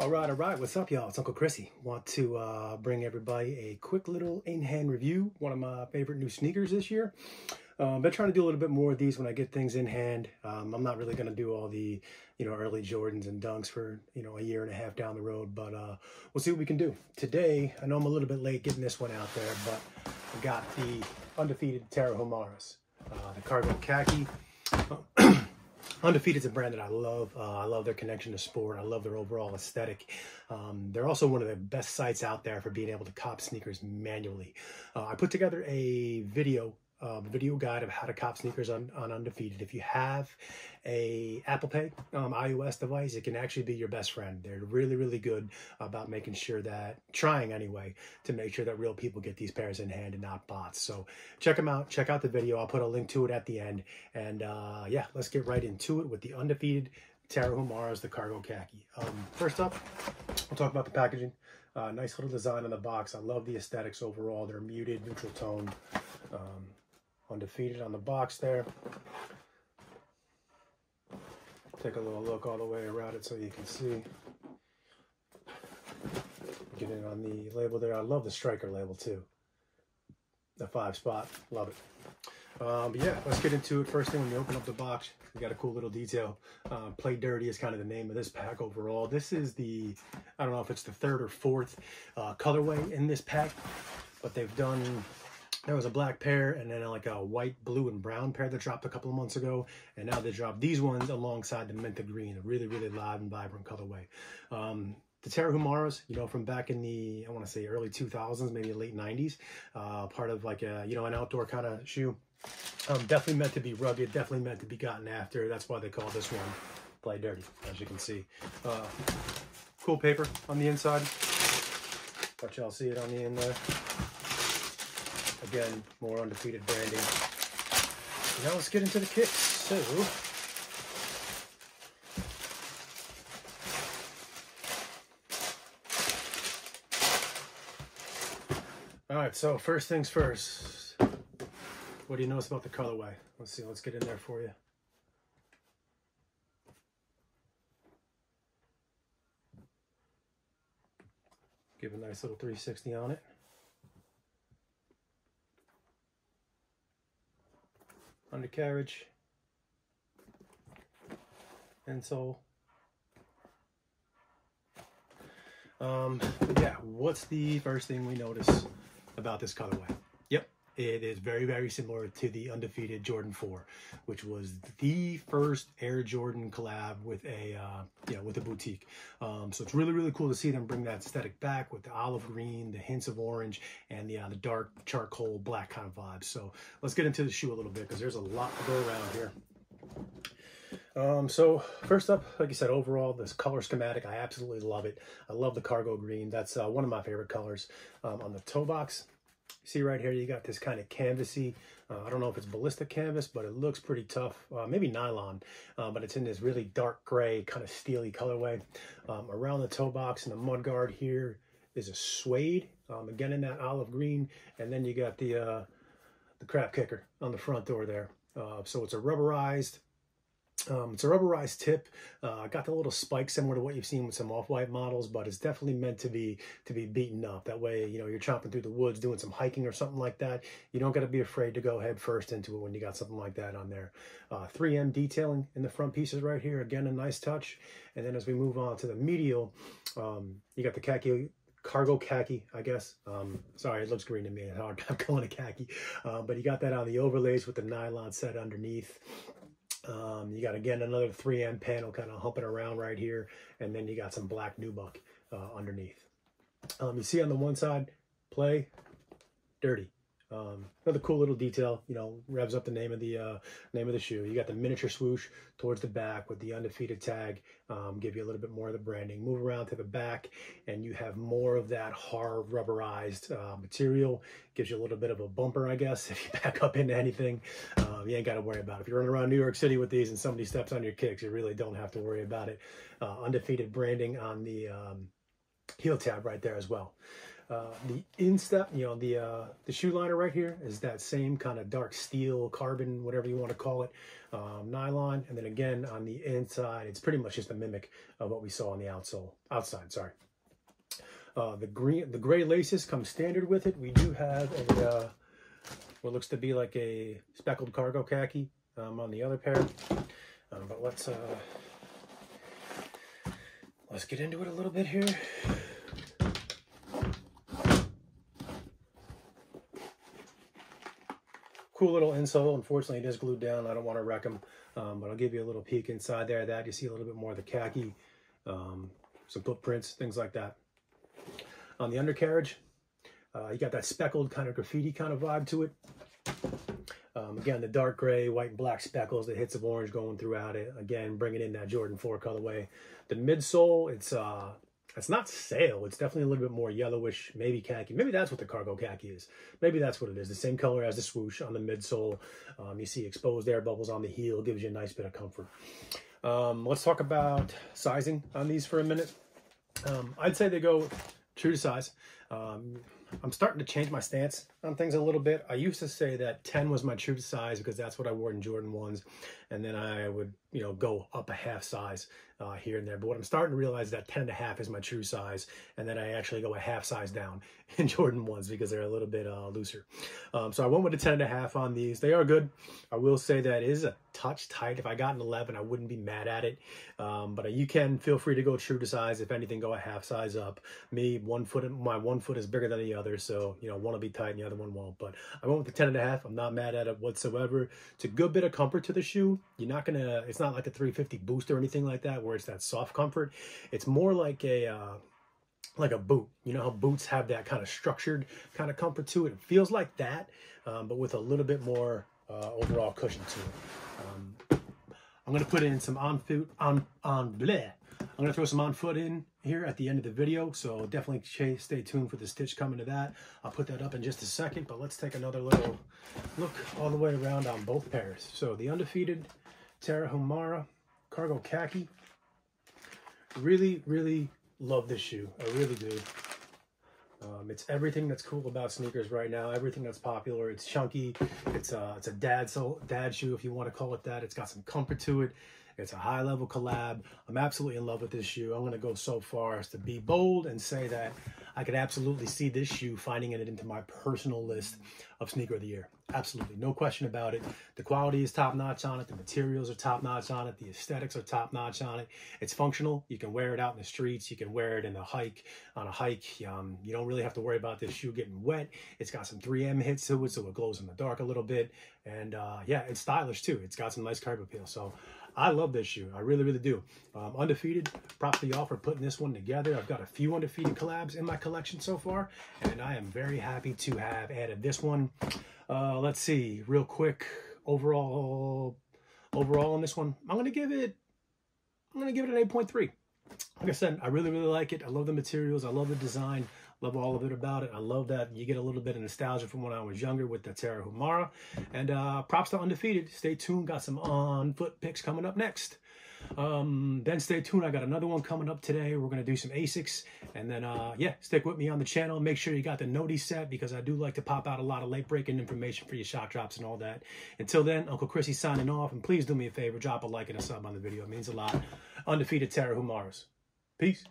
All right, all right. What's up, y'all? It's Uncle Chrissy. Want to uh, bring everybody a quick little in-hand review. One of my favorite new sneakers this year. Um, been trying to do a little bit more of these when I get things in hand. Um, I'm not really going to do all the, you know, early Jordans and Dunks for, you know, a year and a half down the road, but uh, we'll see what we can do. Today, I know I'm a little bit late getting this one out there, but I got the undefeated Terra Humara's, uh, the cargo khaki. Undefeated is a brand that I love. Uh, I love their connection to sport. I love their overall aesthetic. Um, they're also one of the best sites out there for being able to cop sneakers manually. Uh, I put together a video um, video guide of how to cop sneakers on, on Undefeated. If you have a Apple Pay um, iOS device, it can actually be your best friend. They're really, really good about making sure that, trying anyway, to make sure that real people get these pairs in hand and not bots. So check them out. Check out the video. I'll put a link to it at the end. And uh, yeah, let's get right into it with the Undefeated Terra Humara's, the cargo khaki. Um, first up, we'll talk about the packaging. Uh, nice little design on the box. I love the aesthetics overall. They're muted, neutral tone. Um, undefeated on the box there. Take a little look all the way around it so you can see. Get in on the label there. I love the striker label too. The five spot, love it. Um, but yeah, let's get into it. First thing when you open up the box, we got a cool little detail. Uh, Play Dirty is kind of the name of this pack overall. This is the, I don't know if it's the third or fourth uh, colorway in this pack, but they've done there was a black pair and then like a white, blue, and brown pair that dropped a couple of months ago. And now they dropped these ones alongside the Menta Green, a really, really live and vibrant colorway. Um, the Terra Humaras, you know, from back in the, I want to say early 2000s, maybe late 90s, uh, part of like a, you know, an outdoor kind of shoe. Um, definitely meant to be rugged, definitely meant to be gotten after. That's why they call this one Play Dirty, as you can see. Uh, cool paper on the inside. Let y'all see it on the end there. Again, more undefeated branding. Now let's get into the kicks. So, all right, so first things first. What do you notice about the colorway? Let's see, let's get in there for you. Give a nice little 360 on it. Undercarriage, insole. Um, yeah, what's the first thing we notice about this colorway? It is very, very similar to the undefeated Jordan 4, which was the first Air Jordan collab with a, uh, yeah, with a boutique. Um, so it's really, really cool to see them bring that aesthetic back with the olive green, the hints of orange, and the, uh, the dark charcoal black kind of vibes. So let's get into the shoe a little bit because there's a lot to go around here. Um, so first up, like I said, overall, this color schematic, I absolutely love it. I love the cargo green. That's uh, one of my favorite colors. Um, on the toe box, see right here, you got this kind of canvasy, uh, I don't know if it's ballistic canvas, but it looks pretty tough. Uh, maybe nylon, uh, but it's in this really dark gray, kind of steely colorway. Um, around the toe box and the mud guard here is a suede, um, again in that olive green. And then you got the, uh, the crap kicker on the front door there. Uh, so it's a rubberized um, it's a rubberized tip. Uh, got the little spike similar to what you've seen with some off-white models, but it's definitely meant to be to be beaten up. That way, you know, you're chopping through the woods, doing some hiking or something like that. You don't got to be afraid to go head first into it when you got something like that on there. Uh, 3M detailing in the front pieces right here. Again, a nice touch. And then as we move on to the medial, um, you got the khaki cargo khaki, I guess. Um, sorry, it looks green to me. It's hard. I'm calling it khaki. Uh, but you got that on the overlays with the nylon set underneath. Um, you got, again, another 3M panel kind of humping around right here. And then you got some black nubuck uh, underneath. Um, you see on the one side, play, dirty. Um, another cool little detail, you know, revs up the name of the uh, name of the shoe. You got the miniature swoosh towards the back with the undefeated tag, um, give you a little bit more of the branding. Move around to the back, and you have more of that hard rubberized uh, material. Gives you a little bit of a bumper, I guess, if you back up into anything. Um, you ain't got to worry about it. If you're running around New York City with these and somebody steps on your kicks, you really don't have to worry about it. Uh, undefeated branding on the um, heel tab right there as well. Uh, the instep, you know, the uh, the shoe liner right here is that same kind of dark steel, carbon, whatever you want to call it, um, nylon. And then again on the inside, it's pretty much just a mimic of what we saw on the outsole, outside. Sorry. Uh, the green, the gray laces come standard with it. We do have a uh, what looks to be like a speckled cargo khaki um, on the other pair. Um, but let's uh, let's get into it a little bit here. Cool little insole. Unfortunately, it is glued down. I don't want to wreck them, um, but I'll give you a little peek inside there. That you see a little bit more of the khaki, um, some footprints, things like that. On the undercarriage, you got that speckled kind of graffiti kind of vibe to it. Um, again, the dark gray, white and black speckles, the hits of orange going throughout it. Again, bringing in that Jordan 4 colorway. The midsole, it's uh, it's not sail. It's definitely a little bit more yellowish, maybe khaki. Maybe that's what the cargo khaki is. Maybe that's what it is. The same color as the swoosh on the midsole. Um, you see exposed air bubbles on the heel. Gives you a nice bit of comfort. Um, let's talk about sizing on these for a minute. Um, I'd say they go true to size. I'm starting to change my stance on things a little bit. I used to say that 10 was my true size because that's what I wore in Jordan 1s. And then I would, you know, go up a half size uh, here and there. But what I'm starting to realize that 10 and a half is my true size. And then I actually go a half size down in Jordan 1s because they're a little bit uh, looser. Um, so I went with a 10 and a half on these. They are good. I will say that is a touch tight. If I got an 11, I wouldn't be mad at it. Um, but you can feel free to go true to size. If anything, go a half size up. Me, one foot, my one foot is bigger than the other. So, you know, one will be tight and the other one won't. But I went with the 10 and a half. I'm not mad at it whatsoever. It's a good bit of comfort to the shoe. You're not going to, it's not like a 350 boost or anything like that where it's that soft comfort. It's more like a, uh, like a boot. You know how boots have that kind of structured kind of comfort to it. It feels like that, um, but with a little bit more uh, overall cushion to it. I'm to put in some on foot on on bleh. I'm to throw some on foot in here at the end of the video, so definitely stay tuned for the stitch coming to that. I'll put that up in just a second, but let's take another little look all the way around on both pairs. So the undefeated Terra Humara Cargo Khaki. Really, really love this shoe. I really do. It's everything that's cool about sneakers right now. Everything that's popular. It's chunky. It's a it's a dad so dad shoe if you want to call it that. It's got some comfort to it. It's a high level collab. I'm absolutely in love with this shoe. I'm going to go so far as to be bold and say that I could absolutely see this shoe finding it into my personal list of sneaker of the year. Absolutely, no question about it. The quality is top notch on it. The materials are top notch on it. The aesthetics are top notch on it. It's functional. You can wear it out in the streets. You can wear it in a hike on a hike. Um, you don't really have to worry about this shoe getting wet. It's got some 3M hits to it, so it glows in the dark a little bit. And uh, yeah, it's stylish too. It's got some nice curb appeal. So I love this shoe. I really, really do. Um, undefeated, props to y'all for putting this one together. I've got a few undefeated collabs in my collection so far, and I am very happy to have added this one. Uh, let's see, real quick, overall, overall on this one, I'm gonna give it, I'm gonna give it an 8.3. Like I said, I really, really like it. I love the materials. I love the design. Love all of it about it. I love that you get a little bit of nostalgia from when I was younger with the Terra Humara. And uh, props to Undefeated. Stay tuned. Got some on foot picks coming up next. Um, then stay tuned. I got another one coming up today. We're going to do some ASICs. And then, uh, yeah, stick with me on the channel. Make sure you got the noti set because I do like to pop out a lot of late breaking information for your shock drops and all that. Until then, Uncle Chrissy signing off. And please do me a favor. Drop a like and a sub on the video. It means a lot. Undefeated Terra Humaras. Peace.